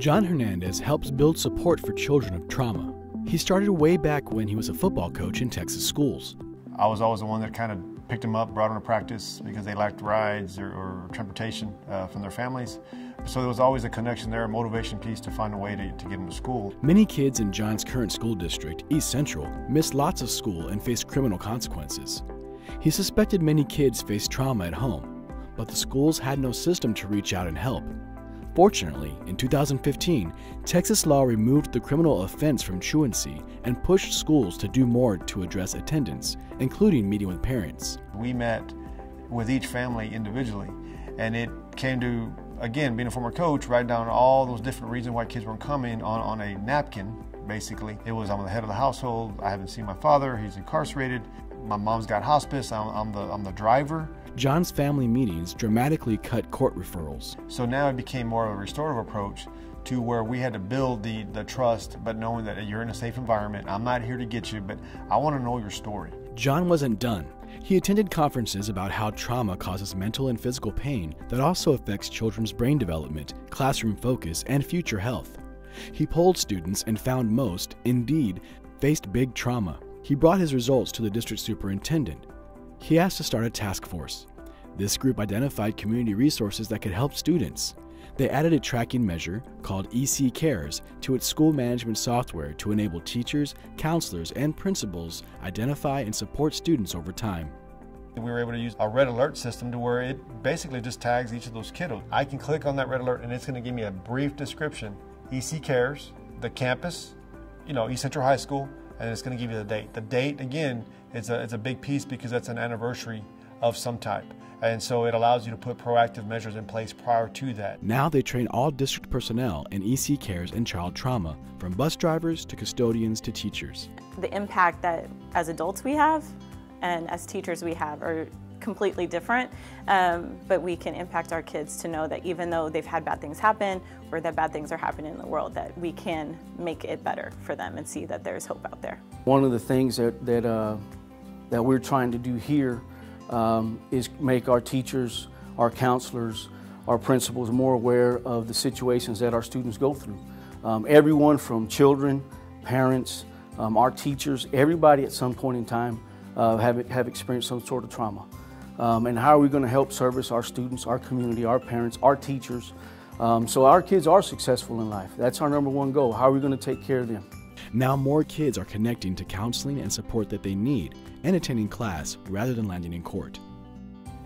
John Hernandez helps build support for children of trauma. He started way back when he was a football coach in Texas schools. I was always the one that kind of picked them up, brought them to practice because they lacked rides or, or transportation uh, from their families. So there was always a connection there, a motivation piece to find a way to, to get them to school. Many kids in John's current school district, East Central, missed lots of school and faced criminal consequences. He suspected many kids faced trauma at home, but the schools had no system to reach out and help. Fortunately, in 2015, Texas law removed the criminal offense from truancy and pushed schools to do more to address attendance, including meeting with parents. We met with each family individually, and it came to, again, being a former coach, write down all those different reasons why kids weren't coming on, on a napkin, basically. It was, I'm the head of the household, I haven't seen my father, he's incarcerated, my mom's got hospice, I'm, I'm the, I'm the driver. John's family meetings dramatically cut court referrals. So now it became more of a restorative approach to where we had to build the, the trust, but knowing that you're in a safe environment. I'm not here to get you, but I want to know your story. John wasn't done. He attended conferences about how trauma causes mental and physical pain that also affects children's brain development, classroom focus, and future health. He polled students and found most, indeed, faced big trauma. He brought his results to the district superintendent. He asked to start a task force. This group identified community resources that could help students. They added a tracking measure called EC Cares to its school management software to enable teachers, counselors, and principals identify and support students over time. We were able to use a red alert system to where it basically just tags each of those kiddos. I can click on that red alert and it's going to give me a brief description. EC Cares, the campus, you know, East Central High School, and it's going to give you the date. The date, again, is a, it's a big piece because that's an anniversary of some type. And so it allows you to put proactive measures in place prior to that. Now they train all district personnel in EC cares and child trauma, from bus drivers to custodians to teachers. The impact that as adults we have and as teachers we have are completely different, um, but we can impact our kids to know that even though they've had bad things happen or that bad things are happening in the world, that we can make it better for them and see that there's hope out there. One of the things that, that, uh, that we're trying to do here um, is make our teachers, our counselors, our principals more aware of the situations that our students go through. Um, everyone from children, parents, um, our teachers, everybody at some point in time uh, have, have experienced some sort of trauma. Um, and how are we going to help service our students, our community, our parents, our teachers, um, so our kids are successful in life. That's our number one goal. How are we going to take care of them? Now more kids are connecting to counseling and support that they need and attending class rather than landing in court.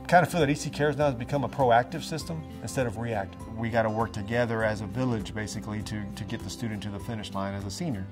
I kind of feel that EC Cares now has become a proactive system instead of reactive. We got to work together as a village basically to, to get the student to the finish line as a senior.